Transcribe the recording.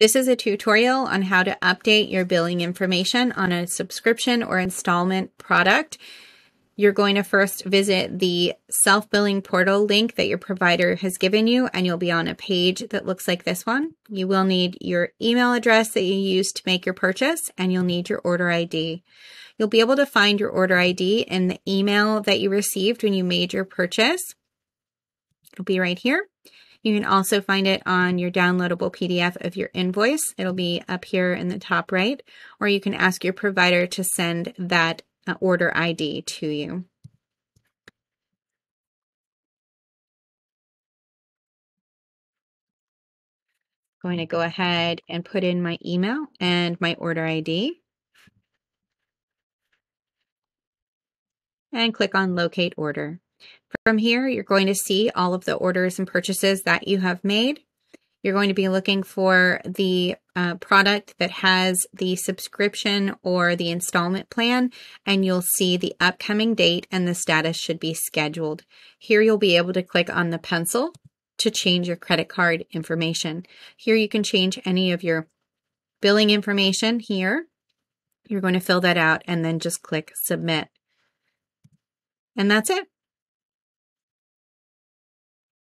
This is a tutorial on how to update your billing information on a subscription or installment product. You're going to first visit the self-billing portal link that your provider has given you, and you'll be on a page that looks like this one. You will need your email address that you used to make your purchase, and you'll need your order ID. You'll be able to find your order ID in the email that you received when you made your purchase. It'll be right here. You can also find it on your downloadable PDF of your invoice. It'll be up here in the top right, or you can ask your provider to send that uh, order ID to you. Going to go ahead and put in my email and my order ID. And click on locate order. From here, you're going to see all of the orders and purchases that you have made. You're going to be looking for the uh, product that has the subscription or the installment plan, and you'll see the upcoming date and the status should be scheduled. Here you'll be able to click on the pencil to change your credit card information. Here you can change any of your billing information here. You're going to fill that out and then just click submit. And that's it.